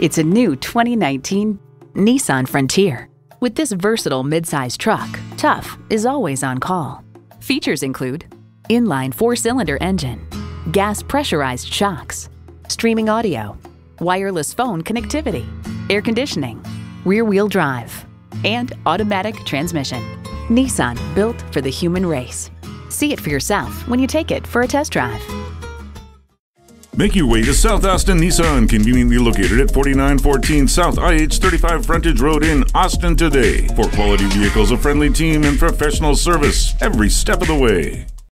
It's a new 2019 Nissan Frontier. With this versatile midsize truck, tough is always on call. Features include inline four-cylinder engine, gas pressurized shocks, streaming audio, wireless phone connectivity, air conditioning, rear-wheel drive, and automatic transmission. Nissan, built for the human race. See it for yourself when you take it for a test drive. Make your way to South Austin Nissan, conveniently located at 4914 South IH 35 Frontage Road in Austin today. For quality vehicles, a friendly team, and professional service every step of the way.